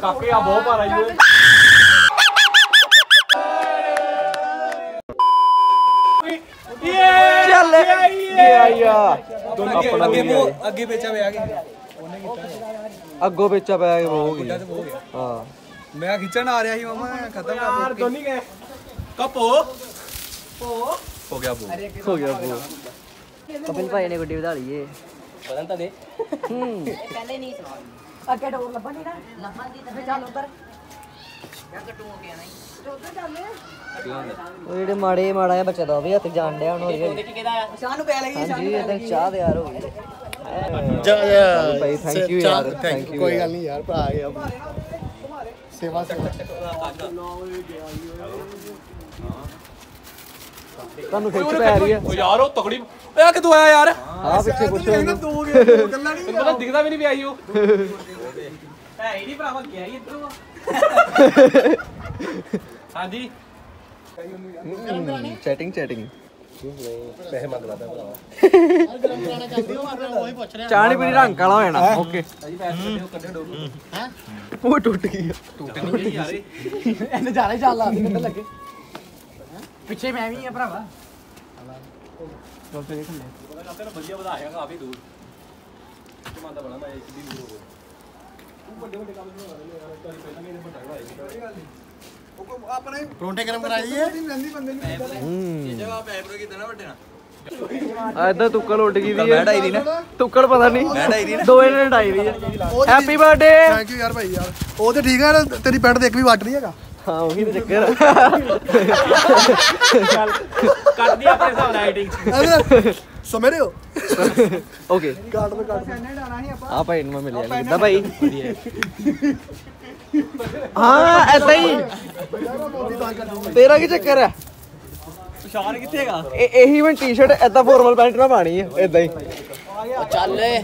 काफ़ी आप हो पा रही हो। चल। अपना आगे बेचा पे आगे। अगो बेचा पे आगे वो हो गया। हाँ मैं खिंचन आ रहा ही मामा खत्म यार धोनी गए कप हो। हो। गया वो। हो गया वो। कपिल भाई ने गुड्डी बता ली है। बदलता दे। हम्म। पहले नहीं ਦੇ ਹੂੰ ਅੱਗੇ ਡੋਰ ਲੱਭਣ ਨਹੀਂ ਨਾ। ਲੱਭਣ ਦੀ ਤਾਂ ਚੱਲ ਉਧਰ। ਉਹ ਜਿਹੜੇ ਮਾੜੇ ਮਾੜਾ ਜਿਹਾ ਬੱਚਾ ਦਾ ਉਹ ਵੀ ਹੱਥ ਜਾਣ ਡਿਆ ਹੁਣ ਨੂੰ ਪੈ ਲੱਗੀ ਹਾਂਜੀ ਇਦਾਂ ਚਾਹ ਤਿਆਰ ਹੋ ਗਈ। ਭਾਈ ਥੈਂਕ ਯੂ ਯਾਰ ਥੈਂਕ ਯੂ ਕੋਈ ਗੱਲ ਨਹੀਂ ਯਾਰ ਭਰਾ ਆ। ਗਿਆ ਸੇਵਾ ਸੇਵਾ। ਤੁਹਾਨੂੰ ਖਿੱਚ ਪੈ ਰਹੀ ਹੈ। ਓ ਯਾਰ ਉਹ ਤਕੜੀ ਓਏ ਆ ਕਿਦੋਂ ਆਇਆ ਯਾਰ? ਆ ਪਿੱਛੇ ਪੁੱਛੋ ਉਹਨੂੰ ਦੋ ਗਿਆ ਦੋ ਗੱਲਾਂ ਨਹੀਂ ਪਤਾ ਦਿਖਦਾ ਵੀ ਨਹੀਂ ਪਿਆ ਸੀ ਉਹ। ਹੈ ਹੀ ਨਹੀਂ ਭਰਾਵਾ ਗਿਆ ਹੀ ਇਧਰੋਂ ਹਾਂਜੀ। ਚੈਟਿੰਗ ਚੈਟਿੰਗ ਪੈਸੇ ਮੰਗਦਾ ਪਿਆ ਭਰਾਵਾ। ਚਾਹ ਨਹੀਂ ਪੀਣੀ ਰੰਗ ਕਾਲਾ ਹੋ ਜਾਣਾ। ਓਕੇ। ਜੀ ਪੈਸੇ ਕੱਢਿਓ ਕੱਢਿਓ ਡੋਲੂ। ਉਹ ਟੁੱਟ ਗਈ ਟੁੱਟੇ ਨਹੀਂ ਯਾਰ ਇਹ। ਇਹਨੇ ਜਾਣਾ ਚੱਲ ਲਾ ਦੀ ਕਿੱਥੇ ਲੱਗੇ। ਪਿੱਛੇ ਮੈਂ ਵੀ ਆ ਭਰਾਵਾ ਉਹਦਾ ਕਾਕੇ ਨੂੰ ਵਧੀਆ ਵਧਾਇਆ ਕਾਫੀ ਦੂਰ ਕਮਾਂਦਾ ਬੜਾ ਮੈਂ ਇੱਕ ਦੀ ਦੂਰ ਹੋ ਗਿਆ ਤੂੰ ਵੱਡੇ ਵੱਡੇ ਕੰਮ ਨਹੀਂ ਹੋਣਾ ਯਾਰ ਇੱਕ ਵਾਰੀ ਪਹਿਲਾਂ ਮੇਰੇ ਵੱਡਾ ਵਧਾਇਆ ਆਪਣੇ ਪਰੌਂਠੇ ਗਰਮ ਕਰਾ ਦਈਏ ਨਹੀਂ ਲੈਂਦੀ ਬੰਦੇ ਨੂੰ ਹੂੰ ਜਵਾਬ ਐਬਰੋ ਕੀ ਦੇਣਾ ਵੱਡੇ ਨਾਲ ਐਦਾਂ ਤੁੱਕਲ ਉੱਡ ਗਈ ਦੀ ਮੈਂ ਢਾਈ ਦੀ ਨਾ ਤੁੱਕਲ ਪਤਾ ਨਹੀਂ ਮੈਂ ਢਾਈ ਦੀ ਨਾ ਦੋਏ ਨੇ ਢਾਈ ਦੀ ਹੈ ਹੈਪੀ ਬਰਥਡੇ ਥੈਂਕ ਯੂ ਯਾਰ ਭਾਈ ਯਾਰ ਉਹ ਤੇ ਠੀਕ ਹੈ ਤੇਰੀ ਪੈਂਟ ਤੇ ਇੱਕ ਵੀ ਵੱਟ ਨਹੀਂ ਹੈਗਾ ਹਾਂ ਉਹੀ ਤੇ ਚੱਕਰ ਕੱਟ ਦੀ ਆਪਣੇ ਹਿਸਾਬ ਨਾਲ ਐਡਿਟਿੰਗ ਇਹਦੇ ਸਮਝ ਰਹੇ ਹੋ ਓਕੇ ਕਾਟ ਤੋਂ ਕਾਟ ਆ ਭਾਈ ਨੂੰ ਮੈਂ ਮਿਲਿਆ ਕਿੱਦਾਂ ਭਾਈ ਹਾਂ ਐਦਾਂ ਹੀ ਤੇਰਾ ਕੀ ਚੱਕਰ ਹੈ ਪਛਾਣ ਕਿੱਥੇ ਹੈਗਾ ਇਹ ਇਹੀ ਮੈਂ ਟੀ-ਸ਼ਰਟ ਐਦਾਂ ਫਾਰਮਲ ਪੈਂਟ ਨਾ ਪਾਣੀ ਹੈ ਐਦਾਂ ਹੀ ਆਪਣਾ ਨਹੀਂ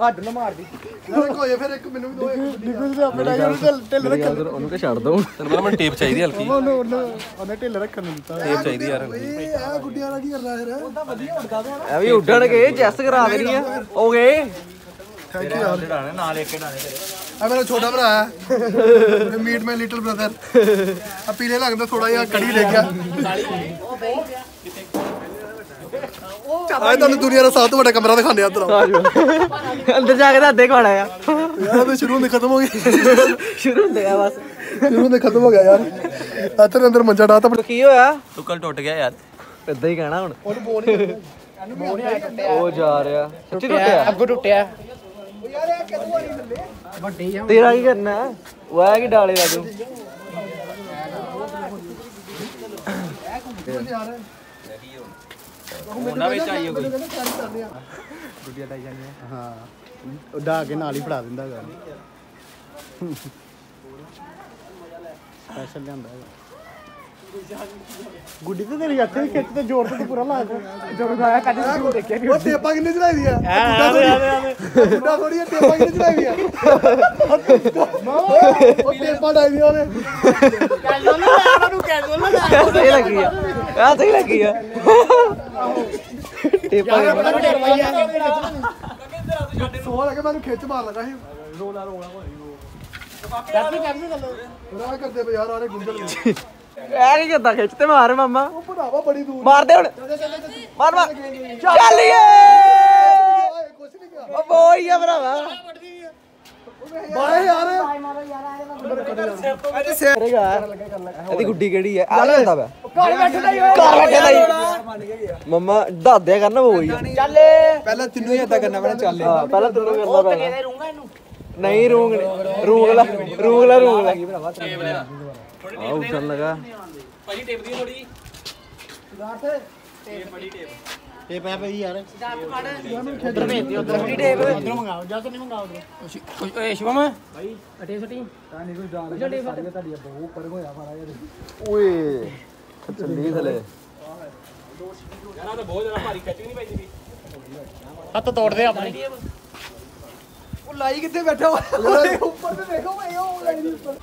ਹੱਡ ਨਾ ਮਾਰਦੀ ਯਾਰ ਕੋਈ ਫਿਰ ਇੱਕ ਮੈਨੂੰ ਵੀ ਦੋ ਇੱਕ ਨਿਕਲ ਦੇ ਆਪਣੇ ਯਾਰ ਢਿੱਲ ਢਿੱਲ ਮੇਰੀ ਗੱਲ ਸੁਣ, ਉਹਨੂੰ ਕਿ ਛੱਡ ਦਊਂ ਤੈਨੂੰ ਪਤਾ ਮੈਨੂੰ ਟੇਪ ਚਾਹੀਦੀ ਹਲਕੀ। ਉਹਨੂੰ ਉਹਨੂੰ ਉਹਨੇ ਢਿੱਲ ਰੱਖਣ ਨੂੰ ਦਿੱਤਾ। ਟੇਪ ਚਾਹੀਦੀ ਯਾਰ ਇਹ ਆ ਗੁੱਡੀਆਂ ਦਾ ਕੀ ਕਰਦਾ ਫਿਰ? ਇਹ ਵੀ ਉੱਡਣਗੇ ਚੈਸ ਕਰਾ ਦੇਣੀ ਆ। ਹੋ ਗਏ। ਥੈਂਕ ਯੂ ਯਾਰ। ਡਾਣੇ ਨਾਲ ਇੱਕ ਡਾਣੇ ਤੇਰੇ। ਆ ਮੇਰਾ ਛੋਟਾ ਭਰਾ ਹੈ। Meet my little brother. ਆ ਪੀਲੇ ਲੱਗਦਾ ਥੋੜਾ ਜਿਹਾ ਕੜੀ ਲੈ ਗਿਆ ਆਏ ਤੁਹਾਨੂੰ ਦੁਨੀਆ ਦਾ ਸਭ ਤੋਂ ਵੱਡਾ ਕਮਰਾ ਦਿਖਾਉਂਦੇ ਆ ਅੰਦਰ। ਆ ਜਾਓ ਅੰਦਰ ਜਾ ਕੇ ਤਾਂ ਅੱਧੇ ਖਾਣਾ ਆ ਯਾਰ ਤੇ ਸ਼ੁਰੂ ਦੇ ਖਤਮ ਹੋ ਗਿਆ ਸ਼ੁਰੂ ਹੁੰਦੇ ਆ ਬਸ। ਸ਼ੁਰੂ ਦੇ ਖਤਮ ਹੋ ਗਿਆ ਯਾਰ। ਇੱਥੇ ਅੰਦਰ ਮੰਜਾ ਡਾਤਾ ਤੋ ਕੀ ਹੋਇਆ? ਟੁੱਕਲ ਟੁੱਟ ਗਿਆ ਯਾਰ। ਇਦਾਂ ਹੀ ਕਹਿਣਾ ਹੁਣ। ਉਹ ਜਾ ਰਿਹਾ। ਸੱਚੀ ਟੁੱਟਿਆ ਅੱਗੋਂ ਟੁੱਟਿਆ। ਤੇਰਾ ਕੀ ਕਰਨਾ? ਉਹ ਆ ਕੀ ਡਾਲੇ ਦਾ ਤੂੰ? ਮੁੰਡਾ ਵਿੱਚ ਆਈ ਕੋਈ। ਹਾਂ। ਉਡਾ ਕੇ ਨਾਲ ਹੀ ਫੜਾ ਦਿੰਦਾ ਗਾ। ਸਪੈਸ਼ਲ ਲਿਆਂਦਾ ਹੈਗਾ ਗੁੱਡੀ ਤੇ ਤੇਰੀ ਹੱਥੇ ਖਿੱਚ ਤੇ ਜ਼ੋਰ ਤੇ ਪੂਰਾ ਲਾ ਦੇ। ਜਦੋਂ ਆਇਆ ਕੱਢ ਕੇ ਦੇਖਿਆ ਨਹੀਂ ਉਹ ਟੇਪਾਂ ਕਿੰਨੇ ਚੜਾਈ ਦੀ ਆ ਗੁੱਡਾ ਥੋੜੀ ਟੇਪਾਂ ਕਿੰਨੇ ਚੜਾਈ ਦੀ ਆ ਉਹ ਟੇਪਾਂ ਡਾਈ ਦੀ ਉਹਨੇ। ਆਹ ਸਹੀ ਲੱਗੀ ਆ। ਆ ਸਹੀ ਲੱਗੀ ਆ। ਟੇਪਾ ਸੋਹ ਲੱਗੇ ਮੈਨੂੰ ਖਿੱਚ ਮਾਰ ਲਗਾ ਸੀ। ਰੋਲਾ ਰੋਲਾ ਹੋਈ ਕਰਦੀ ਕਰਦੀ ਗੱਲ ਕਰਦੇ ਪਏ ਯਾਰ ਆਰੇ ਗੁੰਝਲ ਐ ਕੀ ਕਰਦਾ ਖਿੱਚ ਤੇ ਮਾਰ ਮਾਮਾ। ਉਹ ਭਰਾਵਾ ਬੜੀ ਦੂਰ। ਮਾਰ ਦੇ ਹੁਣ ਮਾਰ ਮਾਰ। ਚੱਲੀਏ। ਕੁਛ ਨਹੀਂ ਗਿਆ ਉਹ ਬੋਈ ਆ ਭਰਾਵਾ। ਬਾਏ ਯਾਰ। ਇਹਦੀ ਗੁੱਡੀ ਕਿਹੜੀ ਹੈ? ਆ ਲੈਂਦਾ ਵਾ। ਘਰ ਬੈਠਦਾ ਹੀ ਘਰ ਬੈਠਦਾ ਹੀ। ਮੰਮਾ ਦਾਦਿਆ ਕਰਨਾ ਉਹ। ਹੀ ਚੱਲ ਪਹਿਲਾਂ ਤੈਨੂੰ ਹੀ ਇਦਾਂ ਕਰਨਾ ਪੈਣਾ ਚੱਲ ਹਾਂ ਪਹਿਲਾਂ ਤੈਨੂੰ ਕਰਨਾ ਪੈਣਾ। ਨਹੀਂ ਰੂੰਗ ਰੂੰਗ ਲਾ ਰੂੰਗ ਲਾ ਰੂੰਗ ਲਾ ਆਉ ਚੱਲ ਲਗਾ। ਭਾਜੀ ਟੇਪ ਦੀ ਥੋੜੀ ਜੀ ਸੁਧਾਰ ਤੇ। ਟੇਪ ਬੜੀ ਟੇਪ। ਇਹ ਪੈ ਪਈ ਯਾਰ। ਉਧਰ ਭੇਜ ਦਿਓ ਉਧਰ ਕੀ ਟੇਪ ਉਧਰ ਮੰਗਾਓ ਜਾਂ ਤਾਂ ਨਹੀਂ ਮੰਗਾਓ ਉਧਰ ਓਏ ਸ਼ਿਵਮ। ਭਾਈ ਅਟੇ ਸਟੀ ਤਾਂ ਨਹੀਂ ਕੋਈ ਜਾਣ ਲੱਗਾ ਸਾਰੀਆਂ ਤੁਹਾਡੀ ਬਹੁ ਉੱਪਰ ਹੋਇਆ ਮਾਰਾ ਯਾਰ ਓਏ ਚੱਲੀ ਥਲੇ ਯਾਰ ਆ ਤਾਂ ਬਹੁਤ ਜ਼ਿਆਦਾ ਭਾਰੀ ਕੱਚੀ ਨਹੀਂ ਪਈ ਜੀ ਹੱਥ ਤੋੜਦੇ ਆਪਣੀ। ਉਹ ਲਾਈ ਕਿੱਥੇ ਬੈਠਾ ਹੋਇਆ ਉੱਪਰ ਤੇ ਦੇਖੋ ਭਾਈ ਉਹ ਲਾਈ ਨਹੀਂ ਉੱਪਰ।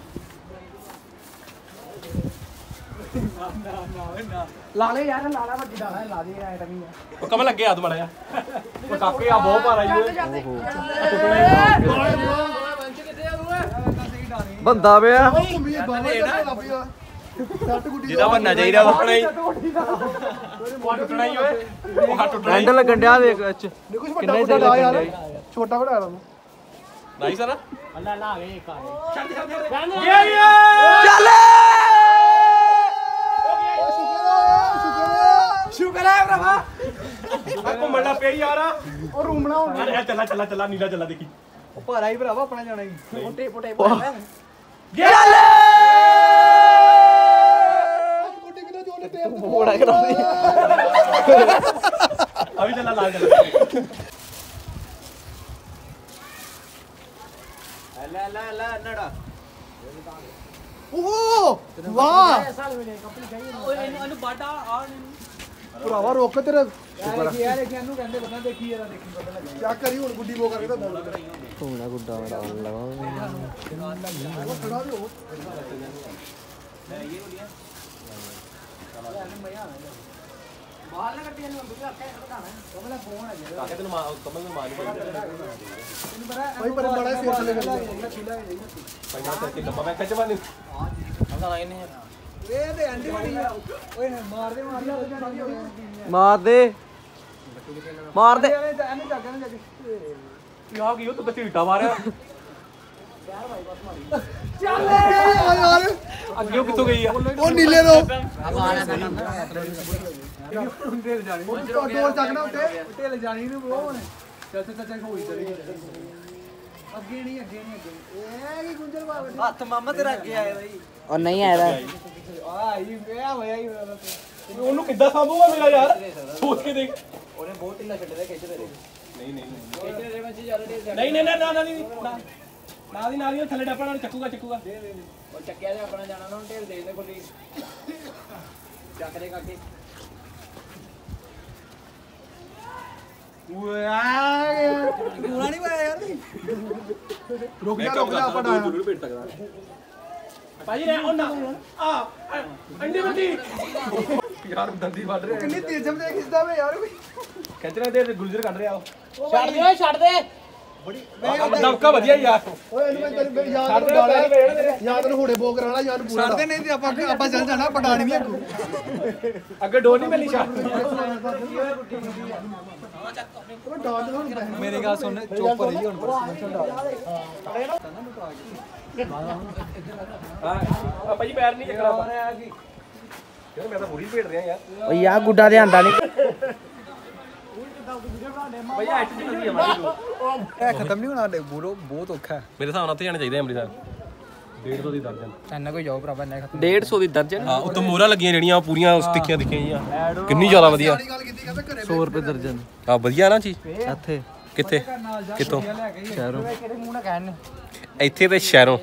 ਲਾ ਲੈ ਯਾਰ ਲਾ ਵੱਡੀ ਦਾਣਾ ਲਾ ਦੇ ਐ ਟਮੀ ਉਹ ਕਮਲ ਅੱਗੇ ਹੱਥ ਮੜਿਆ ਉਹ ਕਾਕੇ ਆ ਬਹੁਤ ਭਾਰਾ ਜੀ। ਬੰਦਾ ਪਿਆ। ਜਿਹਦਾ ਬੰਨਾ ਚਾਹੀਦਾ ਆਪਣਾ ਹੀ ਟੁੱਟਣਾ ਹੀ ਓਏ। ਉਹ ਟੁੱਟਣਾ ਹੈਂਡਲ ਲੱਗਣ ਡਿਆ ਦੇਖ ਵਿੱਚ। ਕਿੰਨਾ ਹੀ ਸਹੀ ਲੱਗਣ ਛੋਟਾ ਘੜਾ ਲਾ ਨਹੀਂ ਸਰ? ਅੱਲਾ ਲਾ ਗਏ ਇੱਕ ਆ ਚੱਲ ਚੱਲ। ਚੱਲ। कर आया भ्रावा आपको मल्ला पे ही आ रहा और रूमना हो गया चला चला चला नीला चला देखी ओ भारा ही भ्रावा अपना जाना ही ओ टेप टेप गेला ले कोटिंग ना जोने टेप बोड़ा करा दी अभी चला लाल चला ला ला ला नड़ा ओह वाह साल में कंपनी गई अनु बाटा और ਭਰਾਵਾ ਰੁੱਕ ਤੇਰੇ ਯਾਰ ਇਹ ਕਿਹਨੂੰ ਕਹਿੰਦੇ ਬੰਦਾ ਦੇਖੀ ਜਰਾ ਦੇਖੀ ਪਤਾ ਲੱਗੇ ਚੈੱਕ ਕਰੀ ਹੁਣ ਗੁੱਡੀ ਬੋ ਕਰਕੇ ਤਾਂ ਬੋਲ ਹੋਣਾ ਗੁੱਡਾ ਵੜਾ ਲਵਾ ਖੜਾ ਵੀ ਹੋ ਕਾਕੇ ਤੈਨੂੰ ਮਾਰ ਕਮਲ ਨੂੰ ਮਾਰ ਭਾਈ ਪਰ ਬੜਾ ਸਿਰ ਥੱਲੇ ਕਰ ਪਹਿਲਾਂ ਤੇ ਲੰਮਾ ਮੈਂ ਖਿੱਚ ਮਾਰ ਇਹ ਤੇ ਐਂਡੀ ਬੜੀ ਆ ਓਏ ਮਾਰਦੇ ਮਾਰਦੇ ਮਾਰ ਦੇ ਮਾਰ ਦੇ ਇਹਨੇ ਚੱਕ ਇਹਨੇ ਚੱਕ ਕੀ ਆ ਗਈ ਉਹ ਤੂੰ ਬੱਚੀ ਢਾ ਮਾਰਿਆ ਚੱਲ ਆ ਯਾਰ ਅੱਗੇ ਉਹ ਕਿੱਥੋਂ ਗਈ ਆ ਉਹ ਨੀਲੇ ਤੋਂ ਦੋ ਚੱਕਣਾ ਉੱਤੇ ਢੇਲ ਜਾਣੀ ਨੂੰ ਉਹ ਹੁਣ ਚੱਲ ਚੱਲ ਚੱਲ ਹੋਈ ਚਲੀ ਅੱਗੇ ਨਹੀਂ ਅੱਗੇ मार दे। मार दे। तो चीटा मारे। अगे कितों गई नहीं आया ਉਹਨੂੰ ਕਿੱਦਾਂ ਸਾਂਭੂਗਾ ਮੇਰਾ ਯਾਰ ਸੋਚ ਕੇ ਦੇਖ ਉਹਨੇ ਬਹੁਤ ਢਿੱਲਾ ਛੱਡਦੇ ਖਿੱਚ ਤੇਰੇ ਨਹੀਂ ਨਹੀਂ ਨਹੀਂ ਨਹੀਂ ਨਾ ਨਾ ਨਹੀਂ ਨਾ ਨਾ ਦੀ ਨਾਲ ਹੀ ਉਹ ਥੱਲੇ ਡੱਪਾ ਨਾਲ ਚੱਕੂਗਾ ਚੱਕੂਗਾ ਉਹ ਚੱਕਿਆ ਤੇ ਆਪਣਾ ਜਾਣਾ ਨਾ ਢੇਰ ਦੇ ਦੇ ਖੁੱਲੀ ਚੱਕ ਦੇ ਕਾਕੇ ਪੂਰਾ ਨਹੀਂ ਪਾਇਆ ਯਾਰ ਰੁਕ ਜਾ ਰੁਕ ਜਾ ਆਪਾਂ ਡਾਇਆ ਜ਼ਰੂਰ ਭੇਟ ਸਕਦਾ ਭਾਜੀ ਨੇ ਉਹ ਨਾ ਆ ਅੰਡੇ ਬੱਤੀ ਯਾਰ ਦੰਦੀ ਵੱਢ ਰਿਹਾ ਕਿੰਨੀ ਤੇਜ਼ ਜਮ ਤੇ ਖਿੱਚਦਾ ਵੇ ਯਾਰ ਕੋਈ। ਖਿੱਚਣਾ ਤੇ ਗੁਲਜਰ ਕੱਢ ਰਿਹਾ ਉਹ। ਛੱਡ ਦੇ ਓਏ ਛੱਡ ਦੇ। ਦਮਕਾ ਵਧੀਆ ਯਾਰ ਓਏ ਇਹਨੂੰ ਮੈਂ ਤੇਰੀ ਯਾਦ ਨੂੰ ਡਾਲਿਆ ਯਾਦ ਨੂੰ ਹੋੜੇ ਬੋ ਕਰਾਣਾ ਯਾਰ ਪੂਰਾ ਛੱਡਦੇ ਨਹੀਂ ਤੇ ਆਪਾਂ ਆਪਾਂ ਚੱਲ ਜਾਣਾ ਪਟਾਣੀ ਵੀ ਅੱਗੂ। ਅੱਗੇ ਡੋਰ ਨਹੀਂ ਮਿਲਣੀ ਸ਼ਾਟ ਮੇਰੀ ਗੱਲ ਸੁਣ ਚੁੱਪ ਰਹੀ ਹੁਣ। ਆ ਭਾਜੀ ਪੈਰ ਨਹੀਂ ਚੱਕਣਾ ਆਪਾਂ। ਯਾਰ ਮੈਂ ਤਾਂ ਪੂਰੀ ਭੇਟ ਰਿਹਾ ਯਾਰ। ਓ ਯਾ ਗੁੱਡਾ ਦੇ ਆਂਦਾ ਨਹੀਂ। ਭਾਈ ਐਚ ਜੀ ਨਹੀਂ ਆਵਾਂਗੇ ਇਹ ਖਤਮ ਨਹੀਂ ਹੋਣਾ ਬੋਲੋ ਬਹੁਤ ਔਖਾ ਮੇਰੇ ਹਿਸਾਬ ਨਾਲ ਉੱਥੇ ਜਾਣਾ ਚਾਹੀਦਾ ਅੰਮ੍ਰਿਤਸਰ। 150 ਦੀ ਦਰਜਨ। ਐਨਾ ਕੋਈ ਜਾਓ ਭਰਾਵਾ ਨਾ ਖਤਮ। 150 ਦੀ ਦਰਜਨ? ਹਾਂ ਉੱਤੋਂ ਮੋਹਰਾਂ ਲੱਗੀਆਂ ਜਿਹੜੀਆਂ ਉਹ ਪੂਰੀਆਂ ਉਸ ਤਿੱਖੀਆਂ ਦਿਖੀਆਂ ਜੀਆਂ ਕਿੰਨੀ ਜ਼ਿਆਦਾ ਵਧੀਆ। ਗੱਲ ਕੀਤੀ ਕਹਿੰਦਾ ਘਰੇ 100 ਰੁਪਏ ਦਰਜਨ। ਆ ਵਧੀਆ ਨਾ ਚੀਜ਼। ਇੱਥੇ ਕਿੱਥੇ? ਕਿੱਥੋਂ? ਸ਼ਹਿਰੋਂ। ਇੱਥੇ ਤੇ ਸ਼ਹਿਰੋਂ।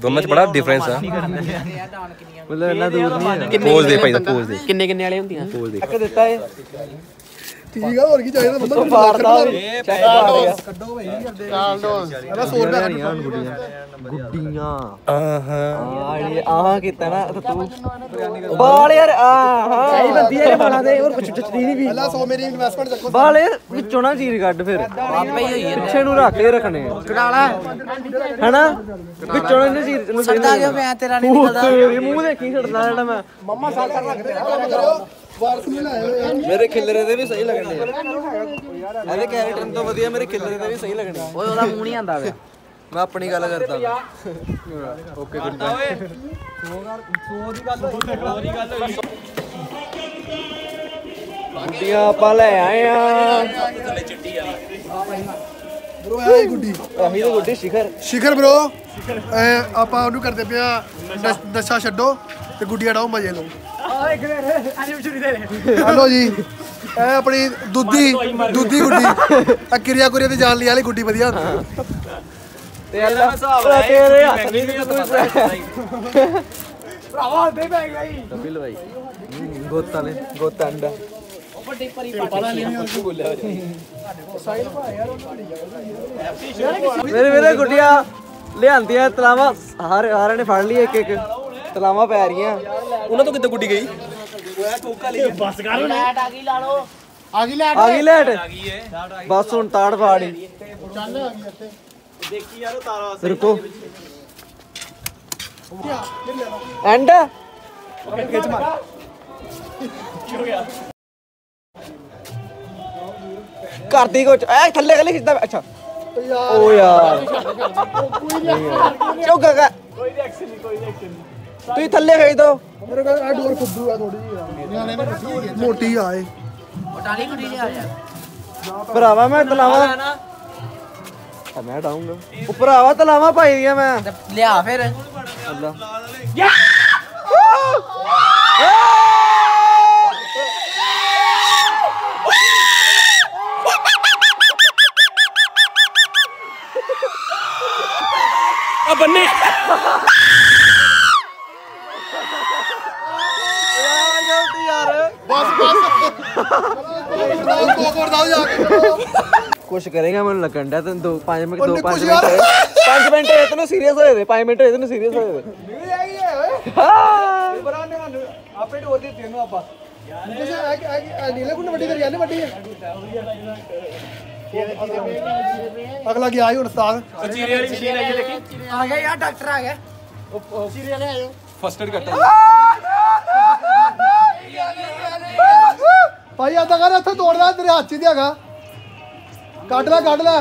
ਦੋਨਾਂ 'ਚ ਬੜਾ ਡਿਫਰੈਂਸ ਆ। ਮਤਲਬ ਇੰਨਾ ਦੂਰ ਨਹੀਂ ਹੈ ਪੋਜ਼ ਦੇ ਭਾਈ ਦਾ ਪੋਜ਼ ਦੇ। ਕਿੰਨੇ ਕਿੰਨੇ ਵਾਲੇ ਹੁੰਦੀਆਂ? ਪੋਜ਼ ਦੇ। ਇੱਕ ਦਿੱਤਾ ਏ। ਠੀਕ ਆ ਹੋਰ ਕੀ ਚਾਹੀਦਾ ਬੰਦਾ? ਫਾੜਦਾ ਵੀ ਚੈੱਕ ਮਾਰ ਗਿਆ ਕੱਢੋ ਭਾਈ ਨਹੀਂ ਕਰਦੇ ਇਹਦਾ 100 ਰੁਪਏ ਨਹੀਂ ਆਣ ਗੁੱਡੀਆਂ। ਗੁੱਡੀਆਂ। ਆਹਾਂ। ਆਹ ਕੀਤਾ ਨਾ ਤੇ ਤੂੰ ਬਾਲ ਯਾਰ ਆਹ ਸਹੀ ਬੰਦੀ ਹੈ ਬਾਲਾਂ ਦੇ ਹੋਰ ਕੁਛ ਟੱਚਦੀ ਨਹੀਂ ਵੀ। ਪਹਿਲਾਂ 100 ਮੇਰੀ ਇਨਵੈਸਟਮੈਂਟ ਚੱਕੋ। ਬਾਲ ਯਾਰ ਵਿੱਚੋਂ ਨਾ ਚੀਰ ਕੱਢ ਫਿਰ। ਆਪੇ ਹੀ ਹੋਈ ਹੈ ਪਿੱਛੇ ਨੂੰ ਰੱਖ ਕੇ ਰੱਖਣੇ। ਕਟਾਲਾ ਹੈਨਾ? ਵਿੱਚੋਂ ਨਾ ਚੀਰ ਨੂੰ ਕਿਉਂ ਪਿਆ? ਤੇਰਾ ਨਹੀਂ ਨਿਕਲਦਾ। ਤੇਰੇ ਮੂੰਹ ਦੇਖੀ ਛੱਡਦਾ ਜਿਹੜਾ ਮੈਂ। ਮੰਮਾ ਸਾਲ ਕਰ ਰੱਖਦੇ ਆ ਕੰਮ ਕਰੋ ਵਾਰਸ ਨਹੀਂ ਲਾਏ ਹੋਏ ਯਾਰ। ਮੇਰੇ ਖਿੱਲਰੇ ਦੇ ਵੀ ਸਹੀ ਲੱਗਣੇ ਆ। ਇਹਦੇ ਕੈਰੈਕਟਰ ਤੋਂ ਵਧੀਆ ਮੇਰੇ ਖਿੱਲਰੇ ਦੇ ਵੀ ਸਹੀ ਲੱਗਣੇ ਆ। ਓਏ ਉਹਦਾ ਮੂੰਹ ਨਹੀਂ ਆਂਦਾ ਵੇ। ਮੈਂ ਆਪਣੀ ਗੱਲ ਕਰਦਾ ਓਕੇ ਗੁੱਡ ਬਾਏ। ਗੁੱਡੀਆਂ ਆਪਾਂ ਲੈ ਆਏ ਆ। ਬ్రో ਇਹ ਹੀ ਗੁੱਡੀ। ਆਹੀ ਤੇ ਗੁੱਡੀ ਸ਼ਿਖਰ। ਸ਼ਿਖਰ ਬ్రో ਆਪਾਂ ਉਹਨੂੰ ਕਰਦੇ ਪਿਆ ਨਸ਼ਾ ਛੱਡੋ। ਤੇ ਗੁੱਡੀਆਂ ਡਾਓ ਮਜੇ ਲਓ ਹਲੋ ਜੀ ਇਹ ਆਪਣੀ ਦੁੱਧੀ ਦੁੱਧੀ ਗੁੱਡੀ ਆ ਕਿਰਿਆ ਕੁਰਿਆ ਤੇ ਜਾਣ ਲਈ ਵਾਲੀ ਗੁੱਡੀ ਵਧੀਆ ਹੁੰਦੀ ਤੇ ਅੱਲਾ ਓਏ ਤੇਰੇ ਹੱਥ ਨਹੀਂ ਵੀ ਤੂੰ ਭਰਾਵਾ ਦੇ ਪੈ ਗਈ ਬਿੱਲ ਭਾਈ ਗੋਤਾ ਲੈ ਗੋਤਾ ਅੰਡਾ ਮੇਰੇ ਮੇਰੇ ਗੁੱਡੀਆਂ ਲਿਆਂਦੀਆਂ ਤਲਾਵਾ ਹਰ ਹਾਰਾਂ ਨੇ ਫੜ ਲਈ ਇੱਕ ਇੱਕ ਤਲਾਵਾ ਪੈ ਰਹੀਆਂ। ਉਹਨਾਂ ਤੋਂ ਕਿੱਦਾਂ ਗੁੱਡੀ ਗਈ? ਉਹ ਬਸ ਲੈਟ। ਬਸ ਹੁਣ ਤਾੜ ਫਾੜੀ ਐਂਡ ਖਿੱਚ ਮਾਰ ਕੀ ਕਰਦੀ ਕੁਛ ਐ ਥੱਲੇ ਥੱਲੇ ਖਿੱਚਦਾ ਅੱਛਾ। ਓ ਯਾਰ। ਕੋਈ ਰਿਐਕਸ਼ਨ ਨਹੀਂ ਕੋਈ ਰਿਐਕਸ਼ਨ ਨਹੀਂ। ਤੁਸੀਂ ਥੱਲੇ ਖੇਚ ਦੋ ਮੇਰੇ ਕੋਲ ਆ ਡੋਰ ਖੁੱਦੂ ਆ ਥੋੜੀ ਜਿਹੀ ਮੋਟੀ ਆਏ ਟਾਲੀ ਕੁੜੀ ਲਿਆ ਯਾਰ ਭਰਾਵਾ ਮੈਂ ਤਲਾਵਾ ਆ ਮੈਂ ਡਾਉਂਗਾ ਉਹ ਭਰਾਵਾ ਤਲਾਵਾ ਪਾਈ ਦੀਆਂ ਮੈਂ ਲਿਆ ਫਿਰ ਅੱਲਾ ਆ ਬੰਨੇ कुछ करेगा मन लगन तो दो पाँच मिनट दो मिनट पाँच मिनट इतने सीरियस होए रहे मिनट इतने सीरियस हो। हाँ। अगला गया आई उस्ताद आ गया यार डॉक्टर आ गया। फ़र्स्ट एड करता ਭਾਈ ਆ ਤਾਂ ਕਰ, ਇੱਥੇ ਤੋੜਦਾ ਤੇਰੇ ਹੱਥ 'ਚ ਹੀ ਤੇ ਹੈਗਾ ਕੱਢ ਲੈ ਕੱਢ ਲੈ।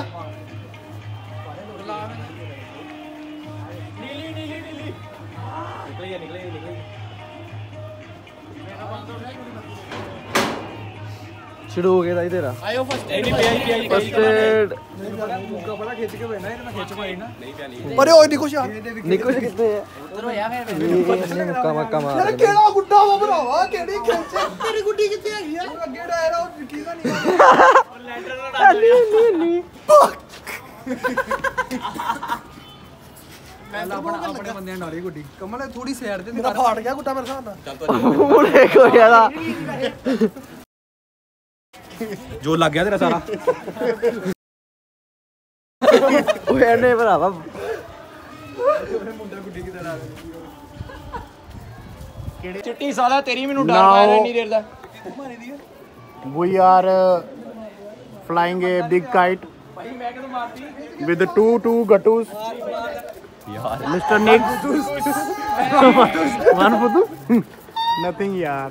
शुरू हो गया था तेरा। आयो फ़र्स्ट एड फ़र्स्ट एड कपड़ा खींच के बैठना है मैं खींच पाई ना अरे ओए निकोश यार निकोश कितने है उतरो यार कमा कमा। यार केड़ा गुड्डा वो भरावा? केड़ी खींच तेरी गुड्डी कितनी है? यार अगे डायरा और निकी का तो नहीं। और लेटर ना डाल ली ली थोड़ी सैड दे मेरा गया गुड्डा मेरे साथ चल तो ਜੋ ਲੱਗ ਗਿਆ ਤੇਰਾ ਸਾਰਾ ਉਹ ਇਹਨੇ ਭਰਾਵਾ ਚਿੱਟੀ ਸਾਲਾ ਤੇਰੀ ਮੈਨੂੰ ਡਰ ਪੈ ਰਿਹਾ ਨਹੀਂ ਦੇਰ ਦਾ we are uh, flying a big kite with the two two gatus mr nick one futu nothing yaar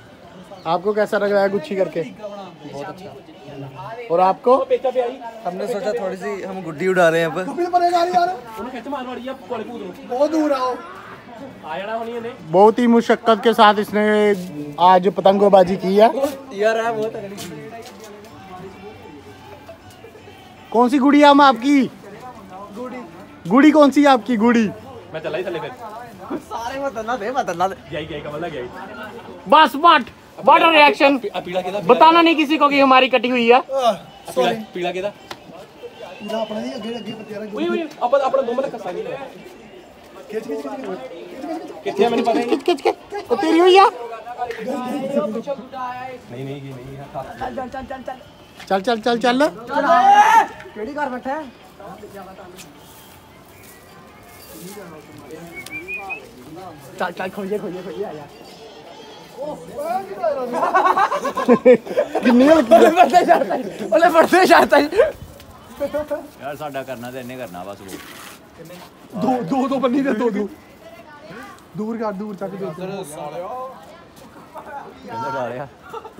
आपको कैसा लग रहा है गुच्छी करके? बहुत अच्छा। और आपको? हमने सोचा थोड़ी सी हम गुड्डी उड़ा रहे हैं बहुत दूर आओ। बहुत ही मुशक्कत के साथ इसने आज पतंगबाजी की है। कौन सी गुड़ी हम आपकी? गुड़ी। गुड़ी कौन सी आपकी गुड़ी? मैं चला ही चले फिर। सारे मत दे मत दे। बस बट। बट रिएक्शन ਆ ਪੀਲਾ ਕਿਹਦਾ बताना नहीं किसी को कि हमारी कटी हुई है ਪੀਲਾ ਪੀਲਾ ਕਿਹਦਾ ਇਹਦਾ ਆਪਣਾ ਦੀ ਅੱਗੇ ਅੱਗੇ ਪੱਤਿਆਂ ਉਈ ਉਈ ਆਪਾਂ ਆਪਣਾ ਦੋਵਾਂ ਦਾ ਕੱਸਾ ਨਹੀਂ ਲਿਆ ਖਿੱਚ ਖਿੱਚ ਖਿੱਚ ਕਿੱਥੇ ਆ ਮੈਨੂੰ ਪਤਾ ਹੀ ਨਹੀਂ खिच के वो तेरी हुई है ਨਹੀਂ ਨਹੀਂ ਕੀ ਨਹੀਂ ਹੱਥ चल चल चल चल ਕਿਹੜੀ ਘਰ ਬੈਠਾ ਹੈ चल चल ਕਿੰਨੀ ਹਲਕੀ ਉਹਨੇ ਪਰਦੇ ਛੱਡਤਾ ਉਹਨੇ ਪਰਦੇ ਛੱਡਤਾ ਯਾਰ ਸਾਡਾ ਕਰਨਾ ਤੇ ਇੰਨੇ ਕਰਨਾ ਬਸ ਉਹ। ਦੋ ਦੋ ਦੋ ਬੰਨੀ ਦੇ ਦੋ ਦੋ। ਦੂਰ ਕਰ ਦੂਰ ਚੱਕ ਦੇ। ਕਹਿੰਦਾ ਡਾਲਿਆ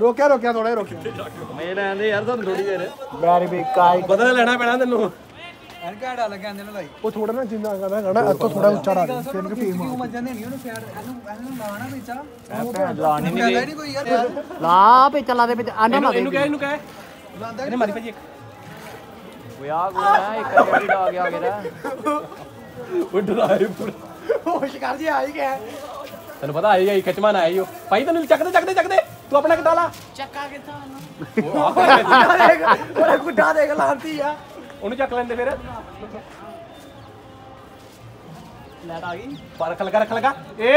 ਰੋਕਿਆ ਰੋਕਿਆ ਥੋੜਾ ਰੋਕਿਆ। ਮੈਂ ਲੈਣ ਯਾਰ ਤੁਹਾਨੂੰ ਥੋੜੀ ਦੇਰ। ਮੈਂ ਵੀ ਕਾਈ ਬਦਲਾ ਲੈਣਾ ਪੈਣਾ ਤੈਨੂੰ। ਐਨਕਾ ਡਾ ਲੱਗਿਆ ਨੇ ਲਾਈ ਉਹ ਥੋੜਾ ਨਾ ਜਿੰਨਾ ਕਰਦਾ ਖੜਾ ਅੱਤੋਂ ਥੋੜਾ ਉੱਚਾ ਡਾ ਦੇ ਫਿਰ ਕਿ ਫੇਮ ਆ ਮੱਜਾਂ ਨੇ ਨਹੀਂ ਉਹਨੂੰ ਫੈਡ ਇਹਨੂੰ ਇਹਨੂੰ ਲਾਣਾ ਵਿੱਚਾ ਲਾਣੀ ਨਹੀਂ ਕੋਈ ਯਾਰ ਲਾ ਪੇ ਚਲਾ ਦੇ ਵਿੱਚ ਆਂਡਾ ਮਾਰੇ ਇਹਨੂੰ ਕਹਿ ਇਹਨੂੰ ਕਹਿ ਲਾਂਦਾ ਇਹਨੇ ਮਾਰੀ ਭਾਜੀ ਇੱਕ ਉਹ ਆ ਗਿਆ ਇੱਕ ਜਿਹੜੀ ਡਾ ਗਿਆ ਮੇਰਾ ਉਹ ਡਰਾਏ ਪੂਰਾ ਉਹ ਸ਼ਿਕਾਰ ਜੀ ਆਈ ਗਿਆ ਤੈਨੂੰ ਪਤਾ ਆਈ ਆਈ ਖਚਮਾ ਨਾ ਆਈ ਉਹ ਭਾਈ ਤੈਨੂੰ ਚੱਕਦੇ ਚੱਕਦੇ ਚੱਕਦੇ ਤੂੰ ਆਪਣਾ ਕਿਦਾਂ ਲਾ ਚੱਕਾ ਕਿਦਾਂ ਉਹ ਆ ਦੇਖ ਉਹ ਕੁੱਡਾ ਦੇਖ ਲਾਂਤੀ ਆ ਉਹਨੂੰ ਚੱਕ ਲੈਂਦੇ ਫਿਰ। ਲੈਟ ਆ ਗਈ। ਪਰਖ ਲਗਾ ਰੱਖ ਲਗਾ। ਏ।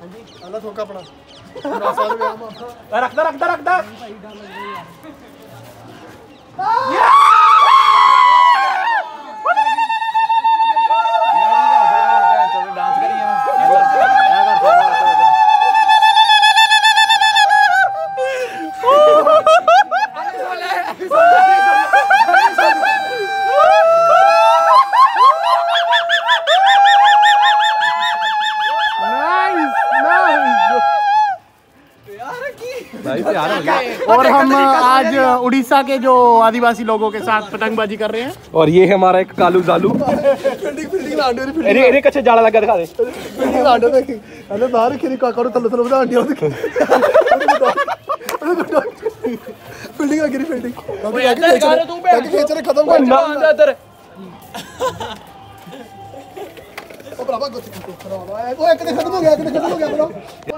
ਹਾਂਜੀ ਅੱਲਾ ਥੋਕਾ ਆਪਣਾ। ਰੱਖਦਾ ਰੱਖਦਾ ਰੱਖਦਾ। उड़ीसा के जो आदिवासी लोगों के साथ पतंगबाजी कर रहे हैं। और ये है हमारा एक कालू जालू। कच्चे लगा दिखा दे। बाहर काकड़ो खत्म ओ हो गया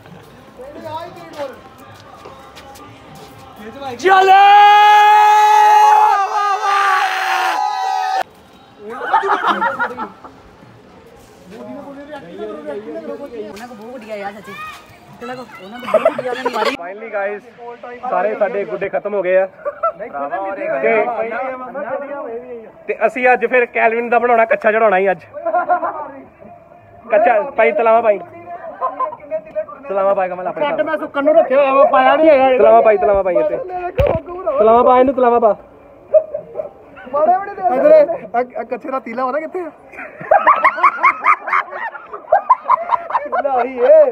ਕੇ ਉਹ ਭਰਾਵਾ ਦੋ ਡੋਰਾ ਬਣ ਕੇ ਡਾਈਆਂ ਉਹ ਛੱਡ ਦੇ ਦੋ ਚੱਲ ਸਮੱਸਿਆ ਦੂਰ ਸਾਰੀ ਦੋ ਗੱਟੂ ਬੰਨਣੇ ਇੱਕ ਖਤਮ ਹੋ ਗਿਆ ਭਰਾਵਾ ਕੋਈ ਨਿਕਲਦੀ ਪਈ ਆ ਫੁੱਲ ਸਟੇਬਲਾਈਜੇਸ਼ਨ ਓਏ ਉੱਤੇ ਖਿੱਚ ਵੱਜ ਹਿਮਾਚਲੀ ਮਾਲ ਉੱਤੇ ਖਿੱਚ ਆ ਗਈ ਚੱਲ ਉਹਨਾਂ ਕੋ ਬਹੁਤ ਵਧੀਆ ਯਾਰ ਸੱਚੀ ਕਿਹੜਾ ਕੋ ਉਹਨਾਂ ਕੋ ਬਹੁਤ ਵਧੀਆ ਉਹਨਾਂ ਨੇ ਮਾਰੀ ਫਾਈਨਲੀ ਗਾਇਸ ਸਾਰੇ ਸਾਡੇ ਗੁੱਡੇ ਖਤਮ ਹੋ ਗਏ ਆ ਤੇ ਤੇ ਅਸੀਂ ਅੱਜ ਫਿਰ ਕੈਲਵਿਨ ਦਾ ਬਣਾਉਣਾ ਕੱਚਾ ਚੜਾਉਣਾ ਹੀ ਅੱਜ ਕੱਚਾ ਭਾਈ ਤਲਾਵਾ ਭਾਈ ਤਲਾਵਾ ਪਾਏਗਾ ਮੈਂ ਲਾਪਾ ਕੱਟ ਮੈਂ ਸੁੱਕਣ ਨੂੰ ਰੱਖਿਆ ਹੋਇਆ ਪਾਇਆ ਨਹੀਂ ਹੈਗਾ ਤਲਾਵਾ ਪਾਈ ਤਲਾਵਾ ਪਾਈ ਇੱਥੇ ਤਲਾਵਾ ਪਾ ਇਹਨੂੰ ਤਲਾਵਾ ਪਾ ਮਾੜੇ ਬੜੇ ਦੇ ਅਗਲੇ ਕੱਛੇ ਦਾ ਤੀਲਾ ਹੋਣਾ ਕਿੱਥੇ ਆ ਲਾਹੀ ਏ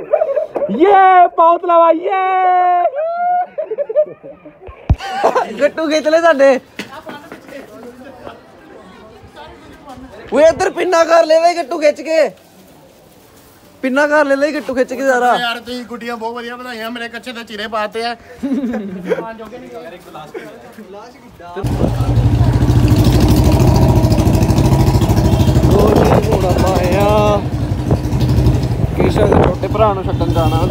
ਯੇ ਪਾਉ ਤਲਾਵਾ ਯੇ ਗੱਟੂ ਖਿੱਚ ਲੈ ਸਾਡੇ ਉਹ ਇੱਧਰ ਪਿੰਨਾ ਕਰ ਲੈਵੇ ਗੱਟੂ ਖਿੱਚ ਕੇ ਪਿੰਨਾ ਘਰ ਲੈ ਲਈ ਗਿੱਟੂ ਖਿੱਚ ਕੇ ਸਾਰਾ ਯਾਰ ਤੁਸੀਂ ਗੁੱਡੀਆਂ ਬਹੁਤ ਵਧੀਆ ਬਣਾਈਆਂ ਮੇਰੇ ਕੱਚੇ ਤੇ ਚੀਰੇ ਪਾਤੇ ਆ। ਛੋਟੇ ਭਰਾ ਨੂੰ ਛੱਡਣ ਜਾਣਾ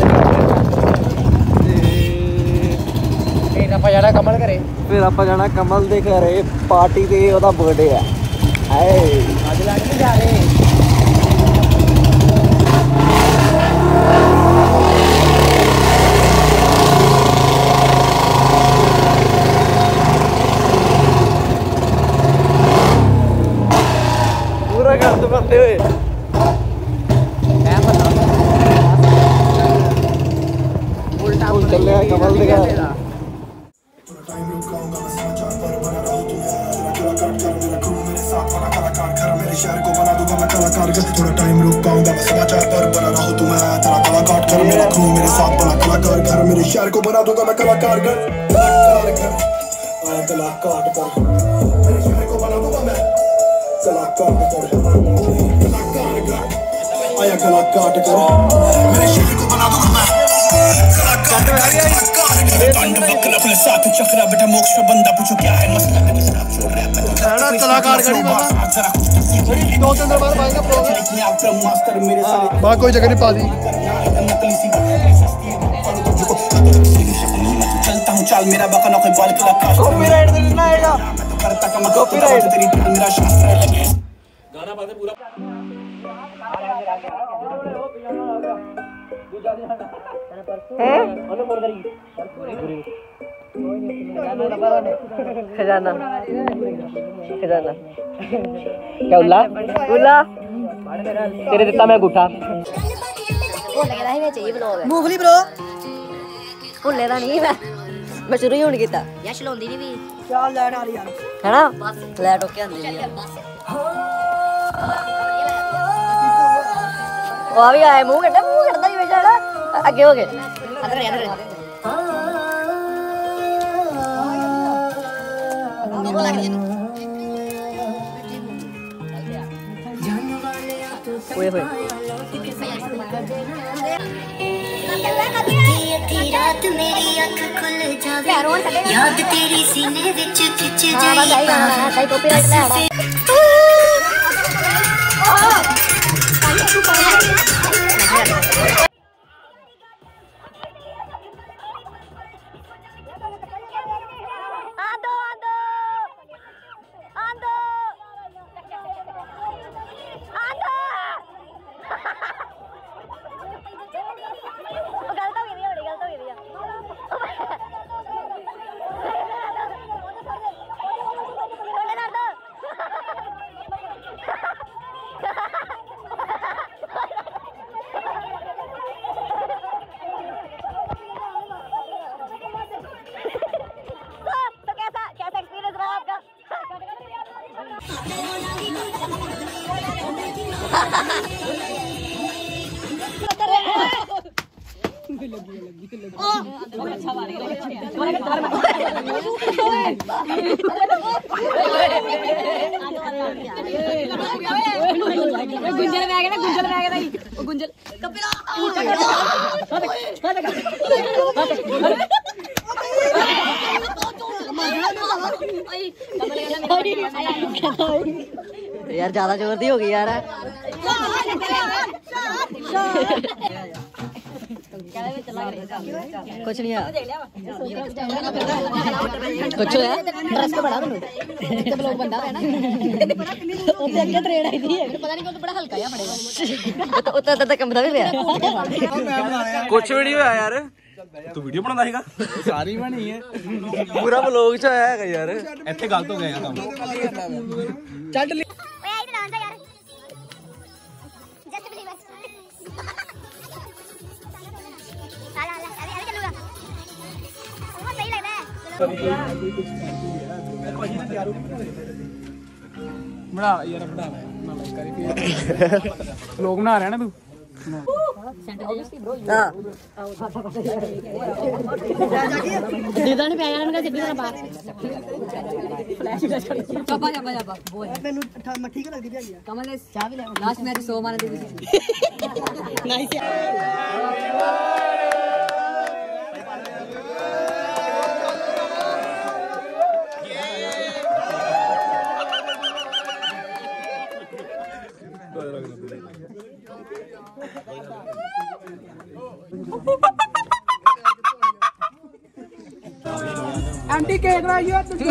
ਫਿਰ ਆਪਾਂ ਜਾਣਾ ਕਮਲ ਫਿਰ ਆਪਾਂ ਜਾਣਾ ਕਮਲ ਦੇ ਘਰੇ ਪਾਰਟੀ ਤੇ ਉਹਦਾ ਬਰਥਡੇ ਆ। ਹਾਏ। ਅੱਜ ਲੱਗ ਨਹੀਂ ਜਾ ਰਹੇ। फिलसाफिक चक्रा बेटा मोक्ष पे बंदा पूछो क्या है मसला? तेरे तो साथ छोड़ रहा है खड़ा कलाकार गड़ी बाबा जरा कुछ तो सीखो दो तीन बार भाई का प्रॉब्लम लिखने आप ब्रह्म मास्टर मेरे साथ हाँ, माँ कोई जगह नहीं पा दी नकली सी चलता चाल मेरा बका बाल के हाँ, तो करता तो कम तेरी मेरा शास्त्र लगे गाना है? खजाना। खजाना। क्या उल्ला उल्ला तेरे देता मैं अंगूठा मूंगफली ब्रो। भुल्ले दा नहीं मैं। मैं शुरू ही हूँ कीता। यार चलोंदी भी क्या लाइट आ रही है ना? लाइट ओके आ भी आए मुँह कटा मुँह करदा ही बेचारा आगे हो गए। अंदर अंदर ओए होए। रात मेरी अख खुल जावे। याद तेरी सीने विच खिच हाँ बस आई। गाना है सही कॉपीराइट ले आड़ा गुंजल में आ गया ना गुंजल में आ गया नहीं वो गुंजल यार ज्यादा जोर दी होगी यार कुछ नहीं है कुछ है ड्रेस तो बड़ा बनू तो ब्लॉग बंदा है ना ਉੱਤੇ ਅੱਗੇ ਟ੍ਰੇਡ ਆਈ ਦੀ ਹੈ ਪਤਾ ਨਹੀਂ ਕਿਉਂ ਬੜਾ ਹਲਕਾ ਜਿਹਾ ਪੜੇਗਾ ਉੱਤੇ ਉੱਤੇ ਉੱਤੇ ਕੰਬਦਾ ਵੀ ਪਿਆ ਕੁਛ ਵੀ ਨਹੀਂ ਹੋਇਆ ਯਾਰ ਤੂੰ ਵੀਡੀਓ ਬਣਾਉਂਦਾ ਸੀਗਾ सारी बनी है ਪੂਰਾ ਵਲੋਗ ਚ ਆਇਆ ਹੈਗਾ ਯਾਰ ਇੱਥੇ ਗਲਤ ਹੋ ਗਿਆ ਕੰਮ ਓਏ बना यार बना लोग बना रहे ना तू? दीदा ने प्यार ਆਂਟੀ ਕੇਕ ਲਾਈਓ ਤੁਸੀਂ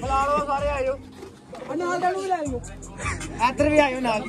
ਬੁਲਾ ਲਓ ਸਾਰੇ ਆਇਓ ਉਹ ਨਾਲ ਦੇ ਨੂੰ ਵੀ ਲੈ ਆਇਓ ਇੱਧਰ ਵੀ ਆਇਓ ਨਾਲ